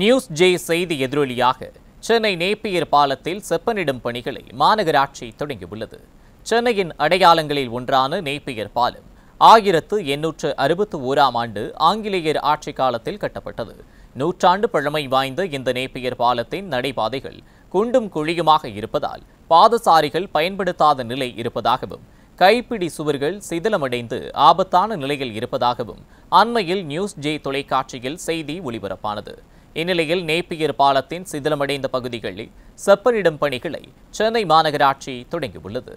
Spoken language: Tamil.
நியூஸ் ஜே செய்தி எதிரொலியாக. சென்னை நேப்பியர் பாலத்தில் செப்பனிடும் பணிகளை மாநகராட்சி தொடங்கியுள்ளது. சென்னையின் அடையாளங்களில் ஒன்றான நேப்பியர் பாலம் ஆயிரத்து எண்ணூற்று அறுபத்து ஓராம் ஆண்டு ஆங்கிலேயர் ஆட்சி காலத்தில் கட்டப்பட்டது. நூற்றாண்டு பழமை வாய்ந்த இந்த நேப்பியர் பாலத்தின் நடைபாதைகள் குண்டும் குழியுமாக இருப்பதால் பாதசாரிகள் பயன்படுத்தாத நிலை இருப்பதாகவும் கைப்பிடி சுவர்கள் சிதிலமடைந்து ஆபத்தான நிலையில் இருப்பதாகவும் அண்மையில் நியூஸ் ஜே தொலைக்காட்சியில் செய்தி ஒளிபரப்பானது இந்நிலையில் நேப்பியர் பாலத்தின் சிதிலமடைந்த பகுதிகளில் செப்பனிடும் பணிகளை சென்னை மாநகராட்சி தொடங்கியுள்ளது.